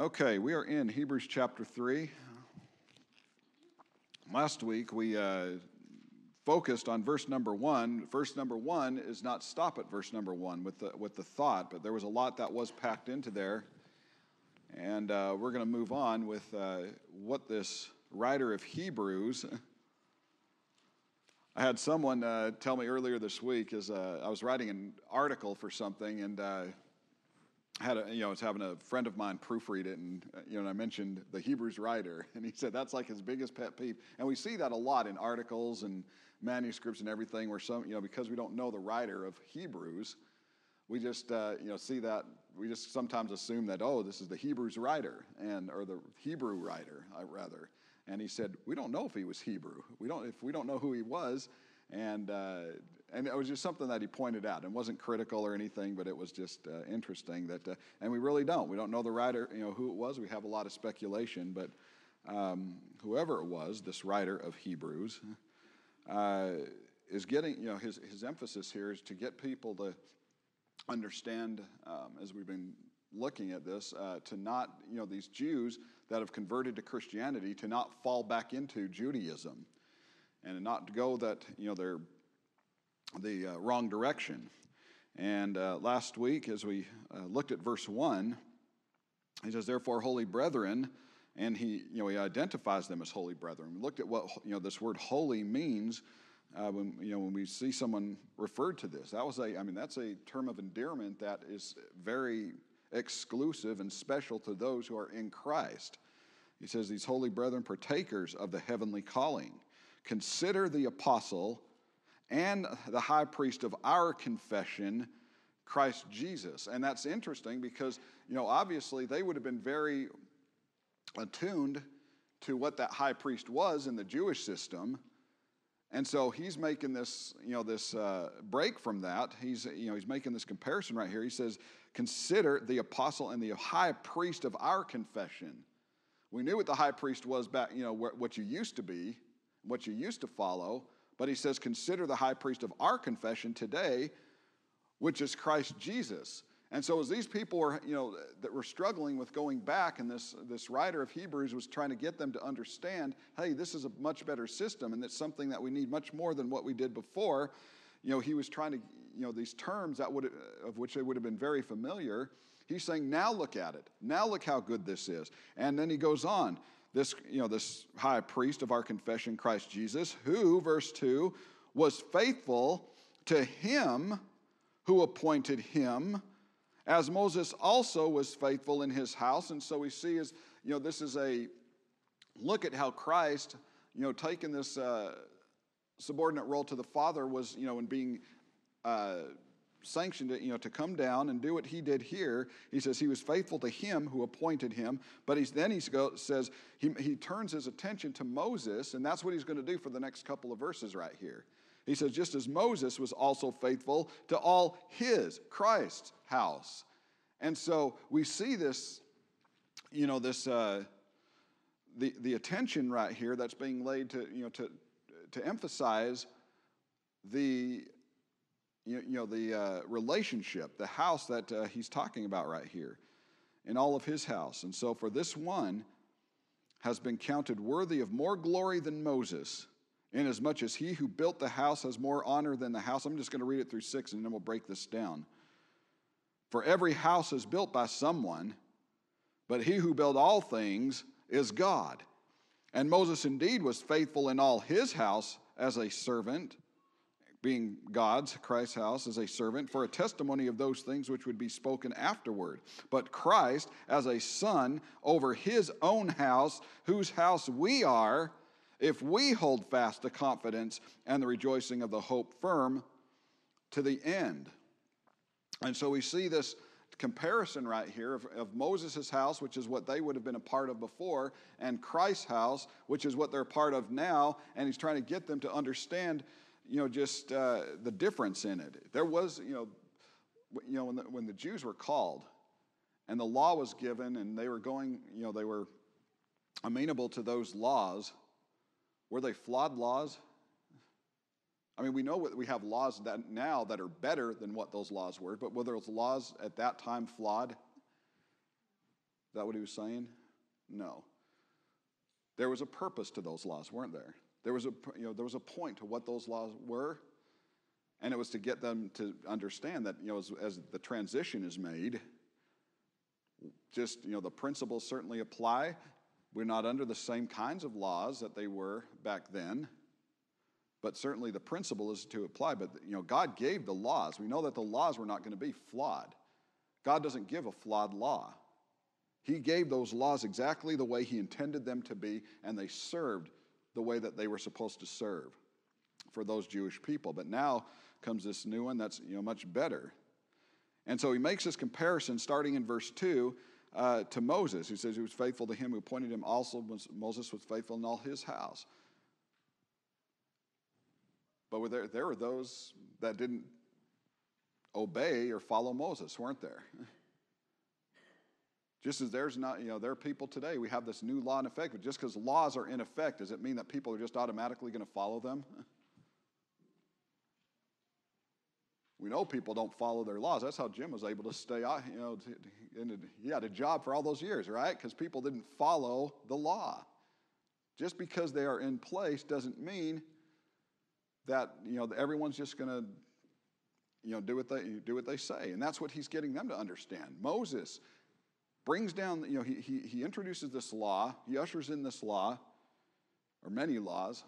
Okay, we are in Hebrews chapter 3. Last week we uh, focused on verse number one. Verse number one is not stop at verse number one with the, with the thought, but there was a lot that was packed into there. And uh, we're going to move on with uh, what this writer of Hebrews. I had someone uh, tell me earlier this week as uh, I was writing an article for something, and uh, had a, you know, I was having a friend of mine proofread it, and uh, you know, and I mentioned the Hebrews writer, and he said that's like his biggest pet peeve. And we see that a lot in articles and manuscripts and everything, where some, you know, because we don't know the writer of Hebrews, we just, uh, you know, see that we just sometimes assume that oh, this is the Hebrews writer, and or the Hebrew writer, I rather. And he said we don't know if he was Hebrew. We don't if we don't know who he was and uh, and it was just something that he pointed out and wasn't critical or anything, but it was just uh, interesting that uh, and we really don't we don't know the writer you know who it was. We have a lot of speculation, but um, whoever it was, this writer of Hebrews. Uh, is getting, you know, his, his emphasis here is to get people to understand, um, as we've been looking at this, uh, to not, you know, these Jews that have converted to Christianity, to not fall back into Judaism and not go that you know they're the uh, wrong direction. And uh, last week, as we uh, looked at verse one, he says, "Therefore, holy brethren," and he you know he identifies them as holy brethren. We looked at what you know this word "holy" means. Uh, when you know when we see someone referred to this, that was a I mean that's a term of endearment that is very exclusive and special to those who are in Christ. He says, These holy brethren, partakers of the heavenly calling. Consider the apostle and the high priest of our confession, Christ Jesus. And that's interesting because, you know, obviously they would have been very attuned to what that high priest was in the Jewish system. And so he's making this, you know, this uh, break from that. He's, you know, he's making this comparison right here. He says, "Consider the apostle and the high priest of our confession." We knew what the high priest was back, you know, what you used to be, what you used to follow, but he says, consider the high priest of our confession today, which is Christ Jesus. And so as these people were, you know, that were struggling with going back, and this, this writer of Hebrews was trying to get them to understand, hey, this is a much better system, and it's something that we need much more than what we did before. You know, he was trying to, you know, these terms that would, of which they would have been very familiar. He's saying, now look at it. Now look how good this is. And then he goes on this, you know, this high priest of our confession, Christ Jesus, who, verse 2, was faithful to him who appointed him, as Moses also was faithful in his house. And so we see as, you know, this is a look at how Christ, you know, taking this uh, subordinate role to the Father was, you know, in being uh, sanctioned it, you know, to come down and do what he did here. He says he was faithful to him who appointed him, but he's, then he says he, he turns his attention to Moses, and that's what he's going to do for the next couple of verses right here. He says, just as Moses was also faithful to all his, Christ's house. And so we see this, you know, this, uh, the, the attention right here that's being laid to, you know, to, to emphasize the you, you know, the uh, relationship, the house that uh, he's talking about right here, in all of his house. And so, for this one has been counted worthy of more glory than Moses, inasmuch as he who built the house has more honor than the house. I'm just going to read it through six and then we'll break this down. For every house is built by someone, but he who built all things is God. And Moses indeed was faithful in all his house as a servant being God's, Christ's house, as a servant for a testimony of those things which would be spoken afterward. But Christ as a son over his own house, whose house we are, if we hold fast the confidence and the rejoicing of the hope firm to the end. And so we see this comparison right here of, of Moses' house, which is what they would have been a part of before, and Christ's house, which is what they're part of now. And he's trying to get them to understand you know, just uh, the difference in it. There was, you know, you know when, the, when the Jews were called and the law was given and they were going, you know, they were amenable to those laws, were they flawed laws? I mean, we know we have laws that now that are better than what those laws were, but were those laws at that time flawed? Is that what he was saying? No. There was a purpose to those laws, weren't there? There was a, you know, there was a point to what those laws were, and it was to get them to understand that, you know, as, as the transition is made, just, you know, the principles certainly apply. We're not under the same kinds of laws that they were back then, but certainly the principle is to apply. But, you know, God gave the laws. We know that the laws were not going to be flawed. God doesn't give a flawed law. He gave those laws exactly the way He intended them to be, and they served the way that they were supposed to serve for those Jewish people. But now comes this new one that's you know much better. And so he makes this comparison starting in verse 2 uh, to Moses. who says he was faithful to him who appointed him also. Moses was faithful in all his house. But there, there were those that didn't obey or follow Moses, weren't there? Just as there's not, you know, there are people today, we have this new law in effect, but just because laws are in effect, does it mean that people are just automatically going to follow them? We know people don't follow their laws. That's how Jim was able to stay, you know, he had a job for all those years, right? Because people didn't follow the law. Just because they are in place doesn't mean that, you know, everyone's just going to, you know, do what they do what they say. And that's what he's getting them to understand. Moses brings down, you know, he, he, he introduces this law, he ushers in this law, or many laws,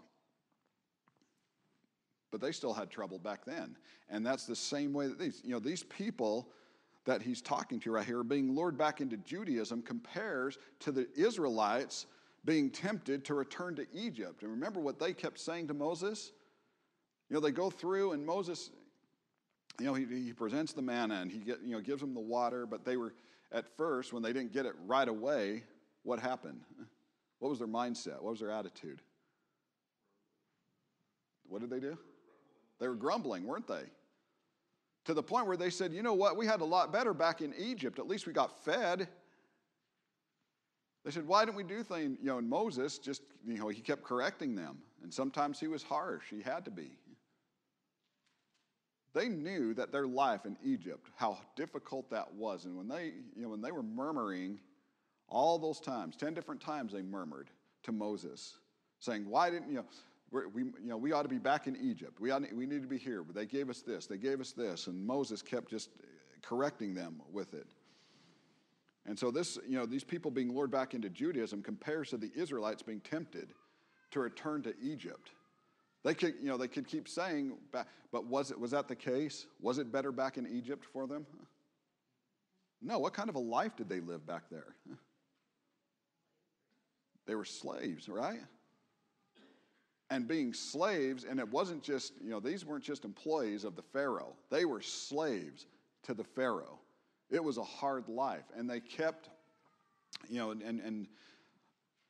but they still had trouble back then. And that's the same way that these, you know, these people that he's talking to right here being lured back into Judaism compares to the Israelites being tempted to return to Egypt. And remember what they kept saying to Moses? You know, they go through and Moses, you know, he, he presents the manna and he get, you know, gives them the water, but they were, at first, when they didn't get it right away, what happened? What was their mindset? What was their attitude? What did they do? They were grumbling, weren't they? To the point where they said, you know what, we had a lot better back in Egypt. At least we got fed. They said, why didn't we do things? You know, and Moses just, you know, he kept correcting them. And sometimes he was harsh. He had to be. They knew that their life in Egypt, how difficult that was. And when they, you know, when they were murmuring all those times, 10 different times they murmured to Moses, saying, Why didn't, you know, we, you know, we ought to be back in Egypt. We, ought, we need to be here. But they gave us this, they gave us this. And Moses kept just correcting them with it. And so this, you know, these people being lured back into Judaism compares to the Israelites being tempted to return to Egypt. They could, you know, they could keep saying, but was it was that the case? Was it better back in Egypt for them? No. What kind of a life did they live back there? They were slaves, right? And being slaves, and it wasn't just, you know, these weren't just employees of the Pharaoh. They were slaves to the Pharaoh. It was a hard life. And they kept, you know, and, and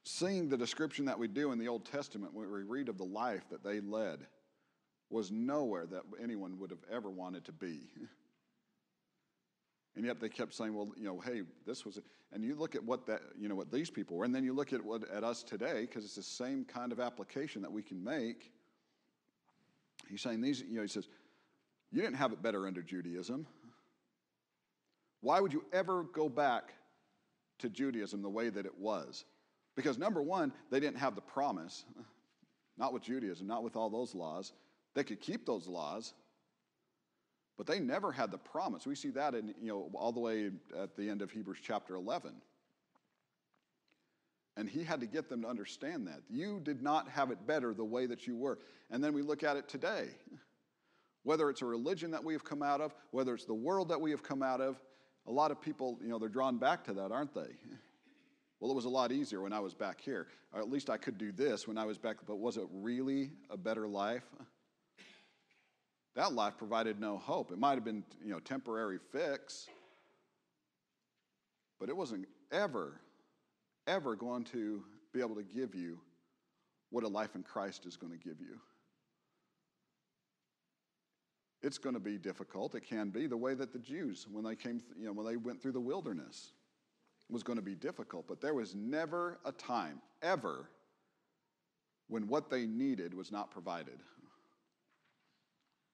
seeing the description that we do in the Old Testament when we read of the life that they led was nowhere that anyone would have ever wanted to be. And yet they kept saying, well, you know, hey, this was, it. and you look at what that, you know, what these people were, and then you look at what at us today, because it's the same kind of application that we can make. He's saying these, you know, he says, you didn't have it better under Judaism. Why would you ever go back to Judaism the way that it was? Because number one, they didn't have the promise, not with Judaism, not with all those laws. They could keep those laws, but they never had the promise. We see that in, you know, all the way at the end of Hebrews chapter 11. And he had to get them to understand that. You did not have it better the way that you were. And then we look at it today. Whether it's a religion that we have come out of, whether it's the world that we have come out of, a lot of people, you know, they're drawn back to that, aren't they? Well, it was a lot easier when I was back here. Or at least I could do this when I was back, but was it really a better life? That life provided no hope. It might have been, you know, temporary fix, but it wasn't ever, ever going to be able to give you what a life in Christ is going to give you. It's going to be difficult. It can be the way that the Jews, when they came, you know, when they went through the wilderness, was going to be difficult, but there was never a time, ever, when what they needed was not provided.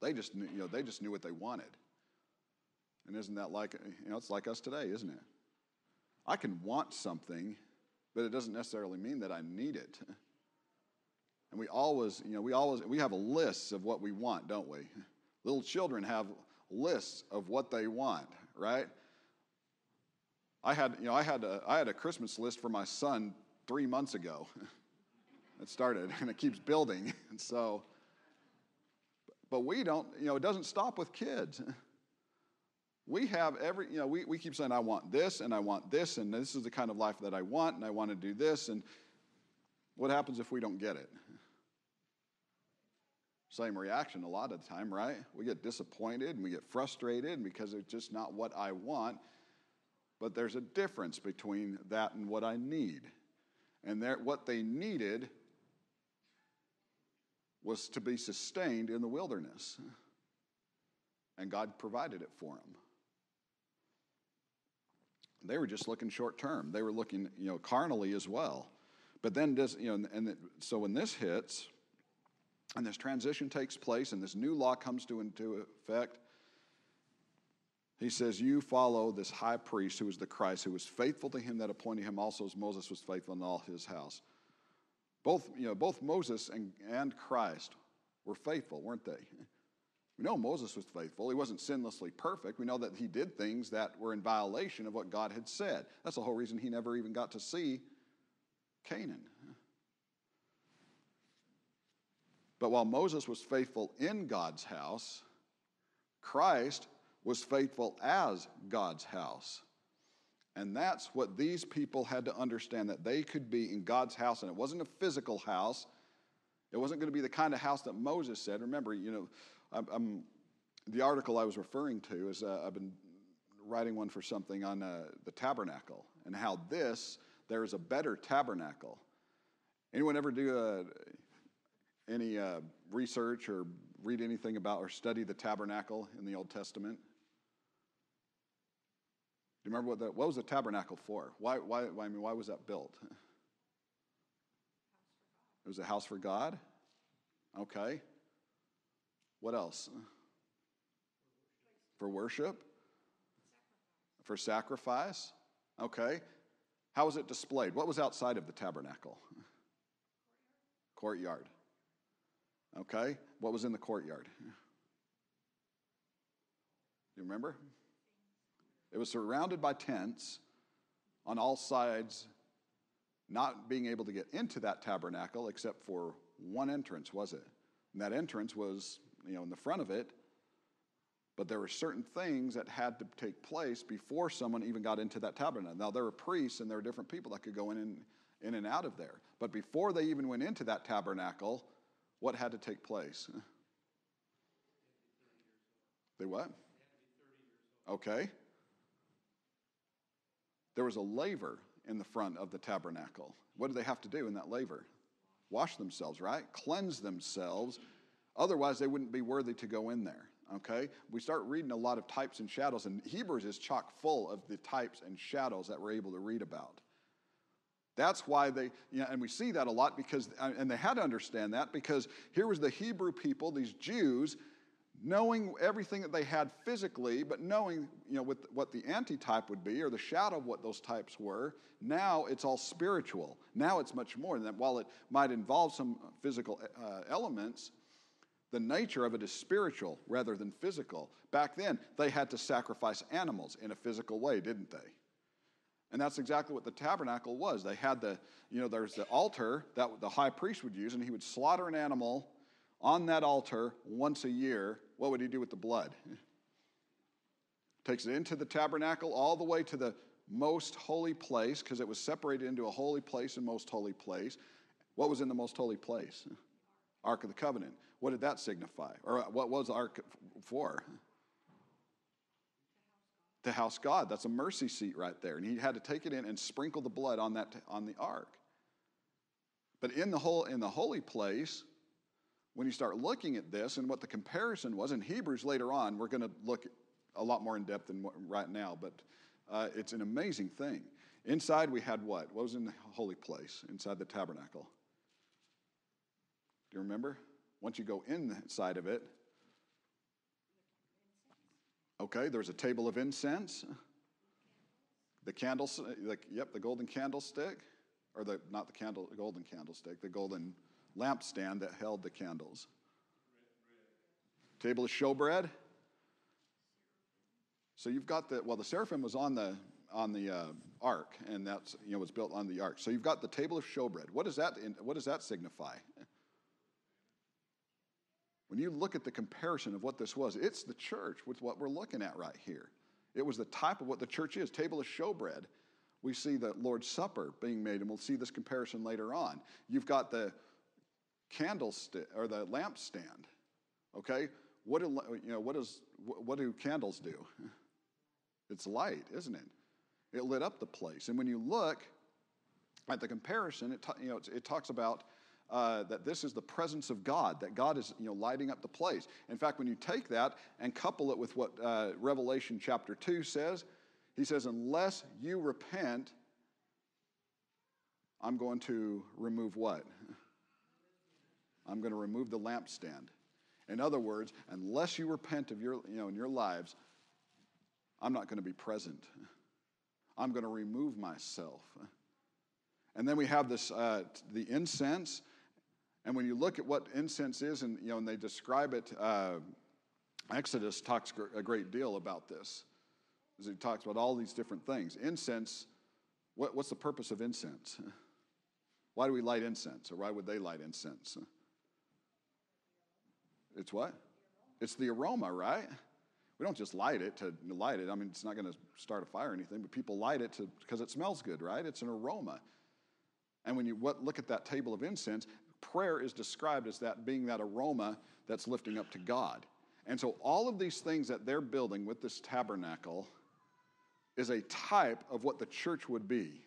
They just knew, you know, they just knew what they wanted. And isn't that like, you know, it's like us today, isn't it? I can want something, but it doesn't necessarily mean that I need it. And we always, you know, we always we have a list of what we want, don't we? Little children have lists of what they want, right? I had, you know, I had a, I had a Christmas list for my son three months ago. it started, and it keeps building. And so, but we don't, you know, it doesn't stop with kids. We have every, you know, we, we keep saying, I want this, and I want this, and this is the kind of life that I want, and I want to do this. And what happens if we don't get it? Same reaction a lot of the time, right? We get disappointed and we get frustrated because it's just not what I want. But there's a difference between that and what I need. And what they needed was to be sustained in the wilderness. And God provided it for them. They were just looking short term. They were looking, you know, carnally as well. But then, does you know, and so when this hits, and this transition takes place, and this new law comes to into effect, he says, You follow this high priest who is the Christ, who was faithful to him that appointed him also as Moses was faithful in all his house. Both, you know, both Moses and, and Christ were faithful, weren't they? We know Moses was faithful. He wasn't sinlessly perfect. We know that he did things that were in violation of what God had said. That's the whole reason he never even got to see Canaan. But while Moses was faithful in God's house, Christ was faithful as God's house. And that's what these people had to understand that they could be in God's house. And it wasn't a physical house, it wasn't going to be the kind of house that Moses said. Remember, you know, I'm, I'm the article I was referring to is uh, I've been writing one for something on uh, the tabernacle and how this, there is a better tabernacle. Anyone ever do a, any uh, research or read anything about or study the tabernacle in the Old Testament? You remember what, the, what was the tabernacle for? Why, why, why, I mean, why was that built? It was a house for God? Okay. What else? For worship? For sacrifice? Okay. How was it displayed? What was outside of the tabernacle? Courtyard. Okay? What was in the courtyard? You remember? It was surrounded by tents on all sides, not being able to get into that tabernacle except for one entrance, was it? And that entrance was, you know, in the front of it. But there were certain things that had to take place before someone even got into that tabernacle. Now, there were priests and there were different people that could go in and, in and out of there. But before they even went into that tabernacle, what had to take place? They what? Okay. There was a laver in the front of the tabernacle. What did they have to do in that laver? Wash themselves, right? Cleanse themselves. Otherwise, they wouldn't be worthy to go in there. Okay? We start reading a lot of types and shadows, and Hebrews is chock full of the types and shadows that we're able to read about. That's why they, you know, and we see that a lot because, and they had to understand that because here was the Hebrew people, these Jews, knowing everything that they had physically, but knowing, you know, what, what the antitype would be or the shadow of what those types were. Now it's all spiritual. Now it's much more than that. While it might involve some physical uh, elements, the nature of it is spiritual rather than physical. Back then, they had to sacrifice animals in a physical way, didn't they? And that's exactly what the tabernacle was. They had the, you know, there's the altar that the high priest would use, and he would slaughter an animal on that altar once a year. What would he do with the blood? Takes it into the tabernacle all the way to the most holy place, because it was separated into a holy place and most holy place. What was in the most holy place? Ark of the Covenant. What did that signify? Or uh, what was the Ark for? to house God. That's a mercy seat right there. And he had to take it in and sprinkle the blood on that on the ark. But in the whole in the holy place, when you start looking at this and what the comparison was in Hebrews later on, we're going to look a lot more in depth than right now, but uh, it's an amazing thing. Inside we had what? What was in the holy place inside the tabernacle? Do you remember? Once you go inside of it, Okay, there's a table of incense. The candle, the, yep, the golden candlestick, or the not the candle, the golden candlestick, the golden lampstand that held the candles. Table of showbread. So you've got the well, the seraphim was on the on the uh, ark, and that's you know was built on the ark. So you've got the table of showbread. What does that what does that signify? When you look at the comparison of what this was, it's the church with what we're looking at right here. It was the type of what the church is table of showbread. We see the Lord's Supper being made, and we'll see this comparison later on. You've got the candlestick or the lampstand. Okay, what do you know? What does what do candles do? It's light, isn't it? It lit up the place, and when you look at the comparison, it you know it talks about uh, that this is the presence of God, that God is you know, lighting up the place. In fact, when you take that and couple it with what uh, Revelation chapter 2 says, he says, Unless you repent, I'm going to remove what? I'm going to remove the lampstand. In other words, unless you repent of your, you know, in your lives, I'm not going to be present. I'm going to remove myself. And then we have this, uh, the incense. And when you look at what incense is, and you know, and they describe it, uh, Exodus talks a great deal about this. As he talks about all these different things. Incense, what, what's the purpose of incense? Why do we light incense, or why would they light incense? It's what? It's the aroma, right? We don't just light it to light it. I mean, it's not going to start a fire or anything, but people light it to, because it smells good, right? It's an aroma. And when you what, look at that table of incense, prayer is described as that being that aroma that's lifting up to God. And so all of these things that they're building with this tabernacle is a type of what the church would be.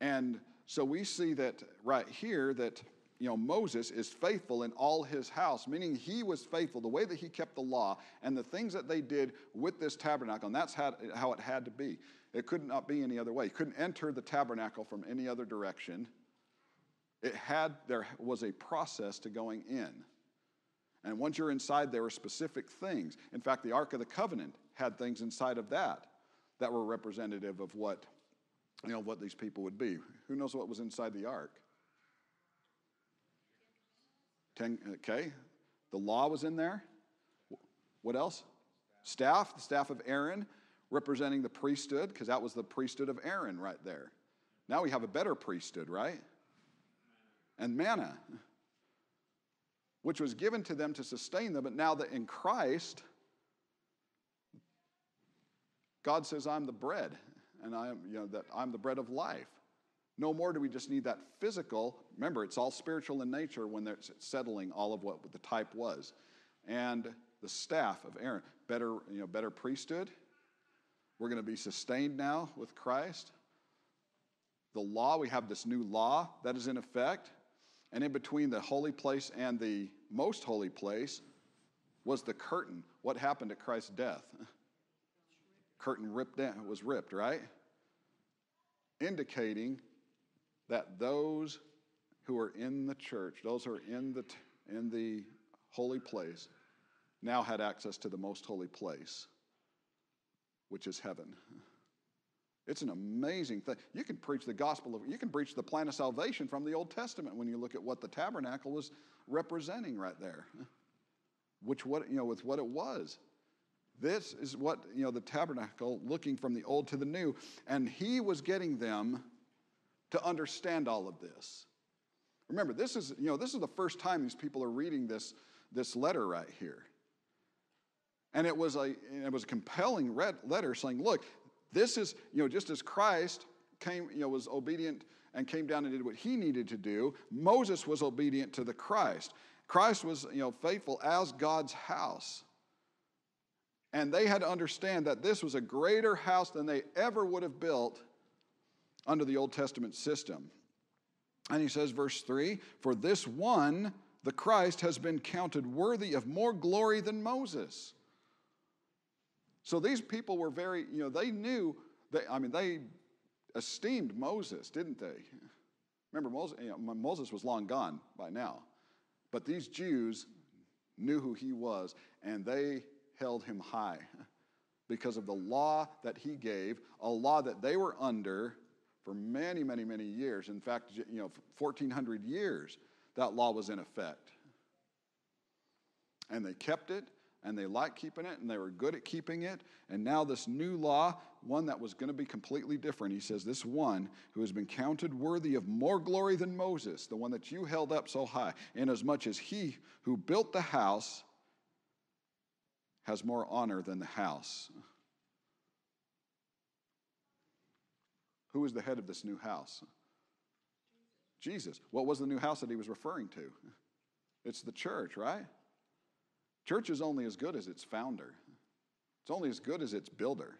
And so we see that right here that you know Moses is faithful in all his house, meaning he was faithful the way that he kept the law and the things that they did with this tabernacle, and that's how, how it had to be. It could not be any other way. He couldn't enter the tabernacle from any other direction. It had, there was a process to going in. And once you're inside, there were specific things. In fact, the Ark of the Covenant had things inside of that that were representative of what, you know, what these people would be. Who knows what was inside the Ark? Ten, okay. The law was in there. What else? Staff, the staff of Aaron, representing the priesthood, because that was the priesthood of Aaron right there. Now we have a better priesthood, right? and manna, which was given to them to sustain them. But now that in Christ, God says, I'm the bread, and I am, you know, that I'm the bread of life. No more do we just need that physical. Remember, it's all spiritual in nature when they're settling all of what the type was. And the staff of Aaron, better, you know, better priesthood. We're going to be sustained now with Christ. The law, we have this new law that is in effect. And in between the holy place and the most holy place was the curtain. What happened at Christ's death? Curtain ripped down, was ripped, right? Indicating that those who are in the church, those who are in the, in the holy place, now had access to the most holy place, which is heaven. It's an amazing thing. You can preach the gospel of, you can preach the plan of salvation from the Old Testament when you look at what the tabernacle was representing right there. Which what, you know, with what it was. This is what, you know, the tabernacle looking from the old to the new. And he was getting them to understand all of this. Remember, this is, you know, this is the first time these people are reading this, this letter right here. And it was a, it was a compelling letter saying, look, this is, you know, just as Christ came, you know, was obedient and came down and did what he needed to do, Moses was obedient to the Christ. Christ was, you know, faithful as God's house. And they had to understand that this was a greater house than they ever would have built under the Old Testament system. And he says, verse 3 For this one, the Christ, has been counted worthy of more glory than Moses. So these people were very, you know, they knew, they, I mean, they esteemed Moses, didn't they? Remember, Moses, you know, Moses was long gone by now. But these Jews knew who he was, and they held him high. because of the law that he gave, a law that they were under for many, many, many years. In fact, you know, 1400 years that law was in effect. And they kept it and they liked keeping it and they were good at keeping it. And now, this new law, one that was going to be completely different, he says, This one who has been counted worthy of more glory than Moses, the one that you held up so high, inasmuch as he who built the house has more honor than the house. Who is the head of this new house? Jesus. What was the new house that he was referring to? It's the church, right? Church is only as good as its founder, it's only as good as its builder.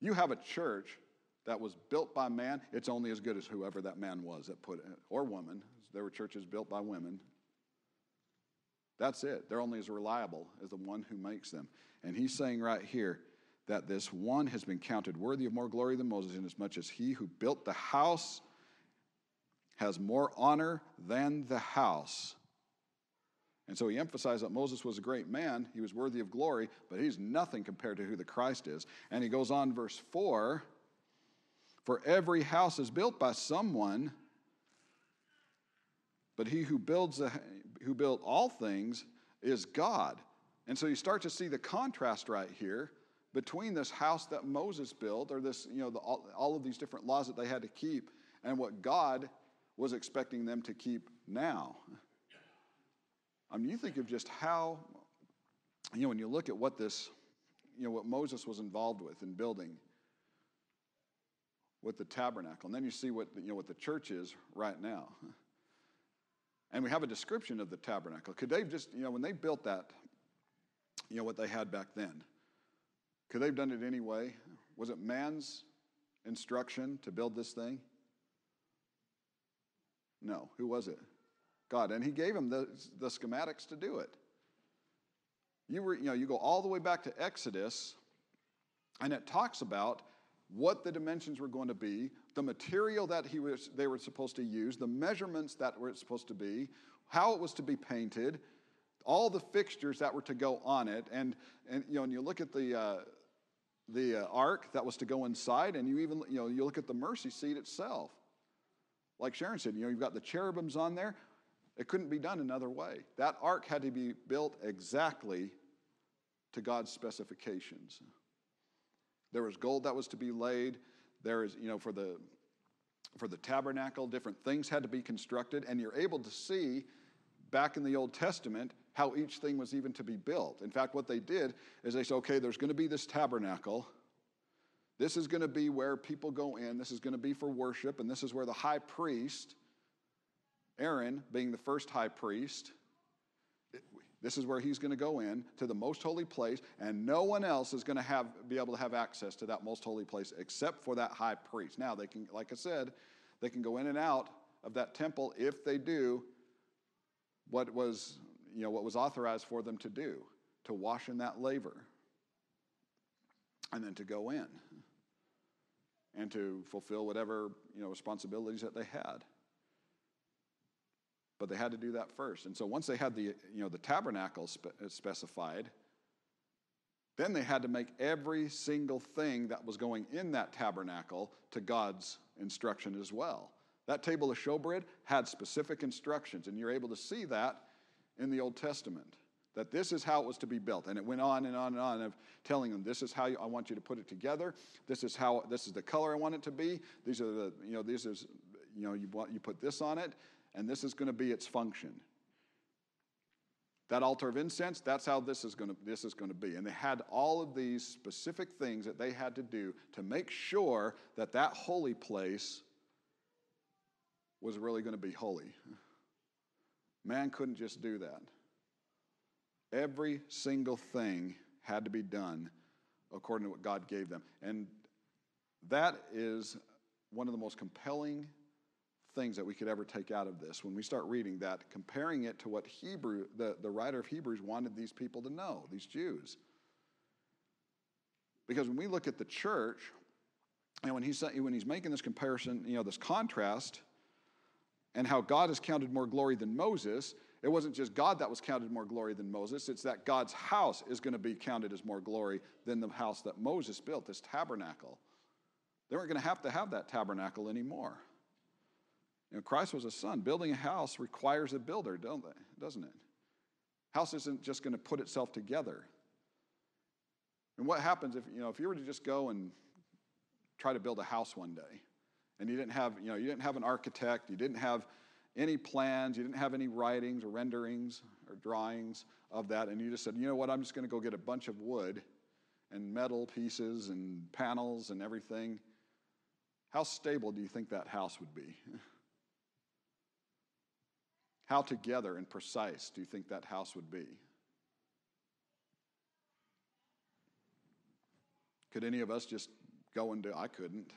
You have a church that was built by man, it's only as good as whoever that man was that put it, or woman. There were churches built by women. That's it. They're only as reliable as the one who makes them. And he's saying right here that this one has been counted worthy of more glory than Moses, inasmuch as he who built the house has more honor than the house. And so he emphasized that Moses was a great man. He was worthy of glory, but he's nothing compared to who the Christ is. And he goes on, verse 4 For every house is built by someone, but he who builds, a, who built all things is God. And so you start to see the contrast right here between this house that Moses built, or this, you know, the, all, all of these different laws that they had to keep, and what God was expecting them to keep now. I mean, you think of just how, you know, when you look at what this, you know, what Moses was involved with in building with the tabernacle, and then you see what, you know, what the church is right now. And we have a description of the tabernacle. Could they just, you know, when they built that, you know, what they had back then, could they have done it anyway? Was it man's instruction to build this thing? No. Who was it? God. And he gave him the, the schematics to do it. You, were, you, know, you go all the way back to Exodus, and it talks about what the dimensions were going to be, the material that he was, they were supposed to use, the measurements that were supposed to be, how it was to be painted, all the fixtures that were to go on it. And, and you know, and you look at the, uh, the uh, ark that was to go inside, and you even, you know, you look at the mercy seat itself. Like Sharon said, you know, you've got the cherubims on there. It couldn't be done another way. That ark had to be built exactly to God's specifications. There was gold that was to be laid. There is, you know, for the for the tabernacle, different things had to be constructed, and you're able to see back in the Old Testament how each thing was even to be built. In fact, what they did is they said, okay, there's going to be this tabernacle. This is going to be where people go in. This is going to be for worship, and this is where the high priest Aaron, being the first high priest, this is where he's going to go in to the most holy place, and no one else is going to have be able to have access to that most holy place except for that high priest. Now they can, like I said, they can go in and out of that temple if they do what was, you know, what was authorized for them to do, to wash in that laver, and then to go in and to fulfill whatever you know responsibilities that they had but they had to do that first. And so once they had the, you know, the tabernacle spe- uh, specified, then they had to make every single thing that was going in that tabernacle to God's instruction as well. That table of showbread had specific instructions, and you're able to see that in the Old Testament. That this is how it was to be built, and it went on and on and on of telling them, "This is how I want you to put it together. This is how this is the color I want it to be. These are the you know these is you know you want you put this on it and this is going to be its function. That altar of incense, that's how this is going to, this is going to be. And they had all of these specific things that they had to do to make sure that that holy place was really going to be holy. Man couldn't just do that. Every single thing had to be done according to what God gave them. And that is one of the most compelling things that we could ever take out of this when we start reading that, comparing it to what Hebrew, the, the writer of Hebrews wanted these people to know, these Jews. Because when we look at the church, and when he's, when he's making this comparison, you know, this contrast, and how God has counted more glory than Moses, it wasn't just God that was counted more glory than Moses, it's that God's house is going to be counted as more glory than the house that Moses built, this tabernacle. They weren't going to have to have that tabernacle anymore. You know, Christ was a son. Building a house requires a builder, don't they? Doesn't it? House isn't just going to put itself together. And what happens if you know if you were to just go and try to build a house one day, and you didn't have you know you didn't have an architect, you didn't have any plans, you didn't have any writings or renderings or drawings of that, and you just said, you know what, I'm just going to go get a bunch of wood and metal pieces and panels and everything. How stable do you think that house would be? How together and precise do you think that house would be? Could any of us just go and do? I couldn't.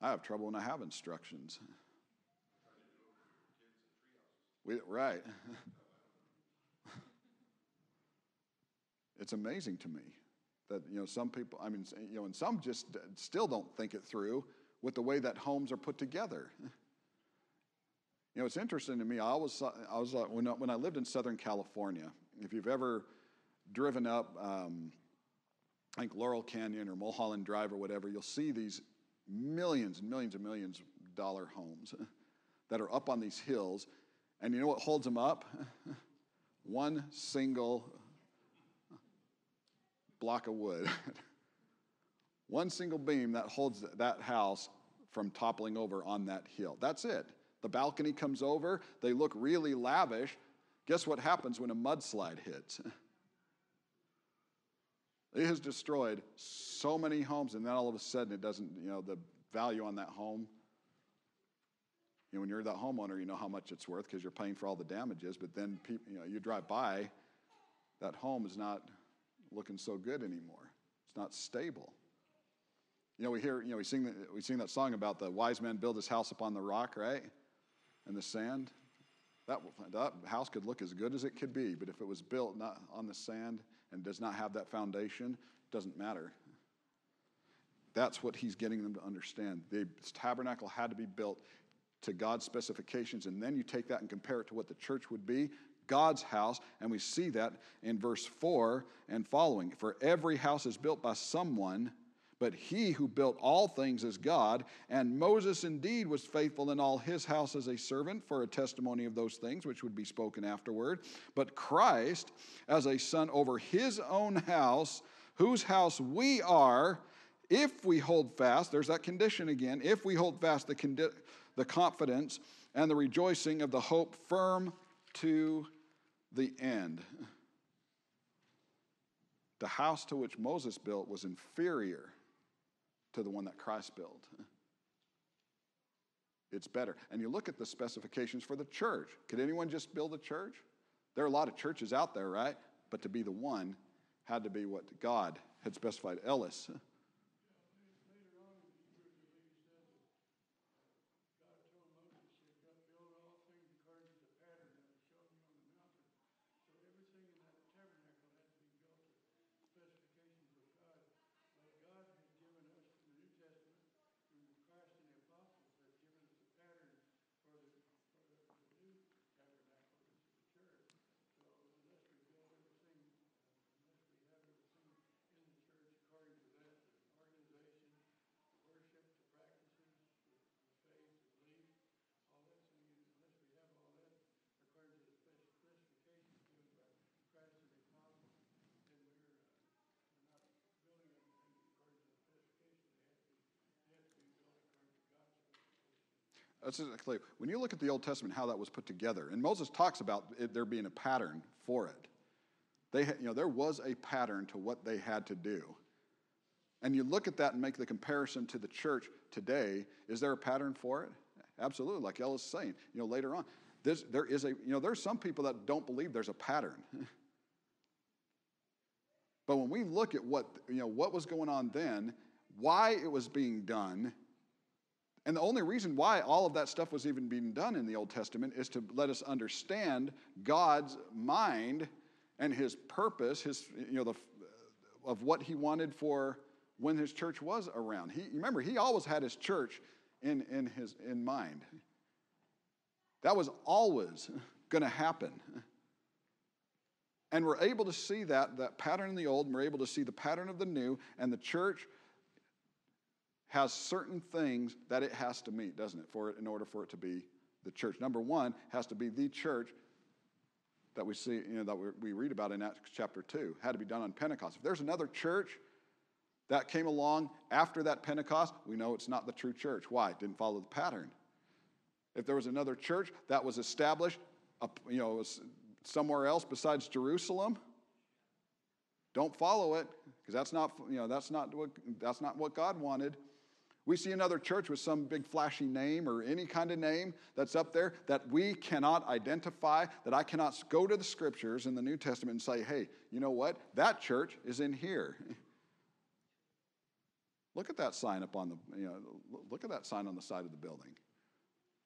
I have trouble when I have instructions. We, right. it's amazing to me that you know some people. I mean, you know, and some just still don't think it through with the way that homes are put together. You know, it's interesting to me. I always, I was when I, when I lived in Southern California. If you've ever driven up, um, I think Laurel Canyon or Mulholland Drive or whatever, you'll see these millions and millions and millions dollar homes that are up on these hills. And you know what holds them up? One single block of wood. One single beam that holds that house from toppling over on that hill. That's it. The balcony comes over, they look really lavish. Guess what happens when a mudslide hits? It has destroyed so many homes, and then all of a sudden it doesn't, you know, the value on that home. You know, when you're that homeowner, you know how much it's worth because you're paying for all the damages, but then you know, you drive by, that home is not looking so good anymore. It's not stable. You know, we hear, you know, we sing, the, we sing that song about the wise man build his house upon the rock, right? and the sand, that, that house could look as good as it could be, but if it was built not on the sand and does not have that foundation, it doesn't matter. That's what he's getting them to understand. The tabernacle had to be built to God's specifications, and then you take that and compare it to what the church would be God's house, and we see that in verse 4 and following. For every house is built by someone but he who built all things is God, and Moses indeed was faithful in all his house as a servant for a testimony of those things which would be spoken afterward. But Christ as a son over his own house, whose house we are, if we hold fast, there's that condition again, if we hold fast the, condi- the confidence and the rejoicing of the hope firm to the end. The house to which Moses built was inferior to the one that Christ built. It's better. And you look at the specifications for the church. Could anyone just build a church? There are a lot of churches out there, right? But to be the one had to be what God had specified. Ellis. That's exactly. When you look at the Old Testament, how that was put together, and Moses talks about it, there being a pattern for it. They, you know, there was a pattern to what they had to do. And you look at that and make the comparison to the church today. Is there a pattern for it? Absolutely, like Ellis saying. You know, later on, there's, there is a. You know, there's some people that don't believe there's a pattern. but when we look at what you know what was going on then, why it was being done, and the only reason why all of that stuff was even being done in the Old Testament is to let us understand God's mind and his purpose, his, you know, the, uh, of what he wanted for when his church was around. He, remember, he always had his church in, in, his, in mind. That was always going to happen. And we're able to see that, that pattern in the old, and we're able to see the pattern of the new, and the church has certain things that it has to meet, doesn't it, for it in order for it to be the church. Number one has to be the church that we see, you know, that we read about in Acts chapter 2, had to be done on Pentecost. If there's another church that came along after that Pentecost, we know it's not the true church. Why? It didn't follow the pattern. If there was another church that was established, you know, somewhere else besides Jerusalem, don't follow it because that's not, you know, that's not what that's not what God wanted. We see another church with some big flashy name or any kind of name that's up there that we cannot identify, that I cannot go to the scriptures in the New Testament and say, hey, you know what? That church is in here. look at that sign up on the, you know, look at that sign on the side of the building.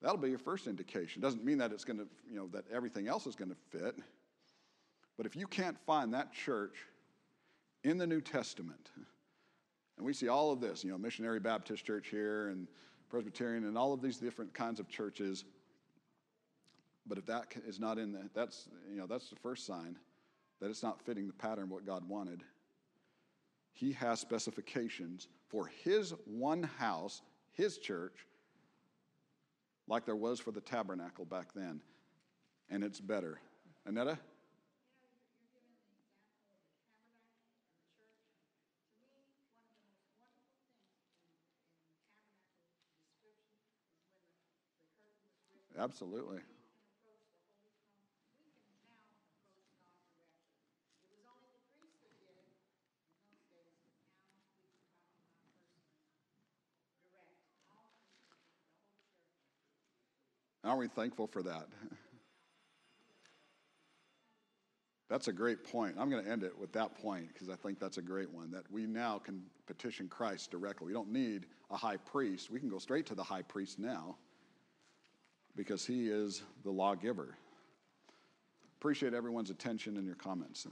That'll be your first indication. Doesn't mean that it's going to, you know, that everything else is going to fit. But if you can't find that church in the New Testament, and we see all of this, you know, Missionary Baptist Church here and Presbyterian and all of these different kinds of churches. But if that is not in the, that's, you know, that's the first sign that it's not fitting the pattern what God wanted. He has specifications for his one house, his church, like there was for the tabernacle back then. And it's better. Annetta? Absolutely. Aren't we thankful for that? That's a great point. I'm going to end it with that point because I think that's a great one that we now can petition Christ directly. We don't need a high priest. We can go straight to the high priest now because he is the lawgiver. Appreciate everyone's attention and your comments.